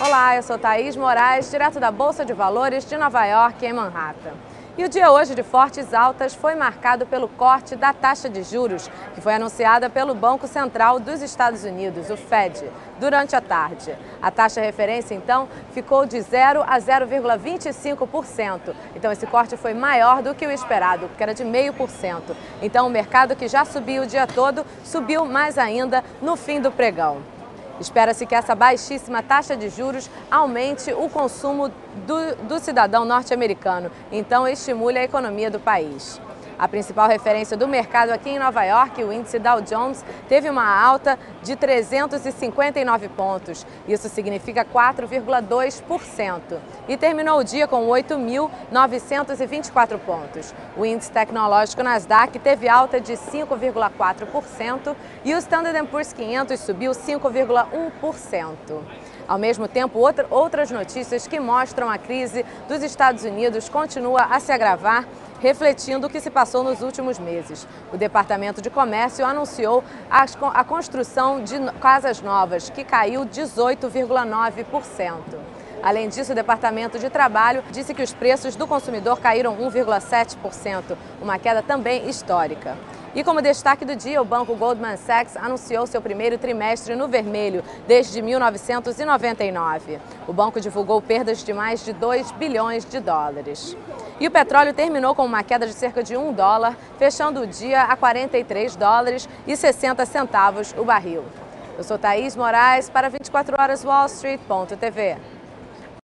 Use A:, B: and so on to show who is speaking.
A: Olá, eu sou Thaís Moraes, direto da Bolsa de Valores de Nova York, em Manhattan. E o dia hoje de fortes altas foi marcado pelo corte da taxa de juros, que foi anunciada pelo Banco Central dos Estados Unidos, o Fed, durante a tarde. A taxa referência, então, ficou de 0 a 0,25%. Então, esse corte foi maior do que o esperado, que era de 0,5%. Então, o mercado que já subiu o dia todo, subiu mais ainda no fim do pregão. Espera-se que essa baixíssima taxa de juros aumente o consumo do, do cidadão norte-americano, então estimule a economia do país. A principal referência do mercado aqui em Nova York, o índice Dow Jones, teve uma alta de 359 pontos. Isso significa 4,2%. E terminou o dia com 8.924 pontos. O índice tecnológico Nasdaq teve alta de 5,4% e o Standard Poor's 500 subiu 5,1%. Ao mesmo tempo, outra, outras notícias que mostram a crise dos Estados Unidos continua a se agravar refletindo o que se passou nos últimos meses. O Departamento de Comércio anunciou a construção de casas novas, que caiu 18,9%. Além disso, o Departamento de Trabalho disse que os preços do consumidor caíram 1,7%, uma queda também histórica. E como destaque do dia, o banco Goldman Sachs anunciou seu primeiro trimestre no vermelho desde 1999. O banco divulgou perdas de mais de 2 bilhões de dólares. E o petróleo terminou com uma queda de cerca de 1 dólar, fechando o dia a 43 dólares e 60 centavos o barril. Eu sou Thaís Moraes para 24 horas Wall Street.tv.